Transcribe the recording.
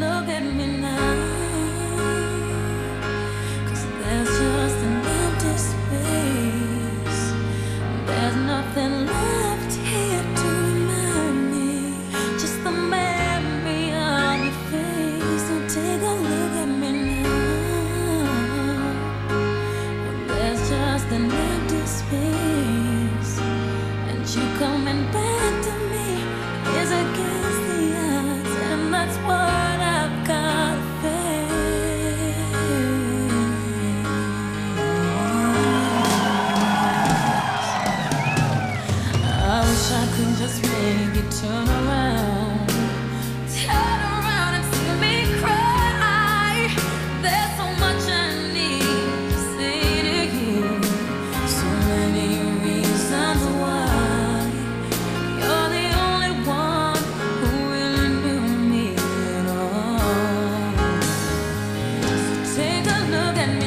look at me I could just make you turn around. Turn around and see me cry. There's so much I need to say to you. So many reasons why. You're the only one who me at all. So take a look at me.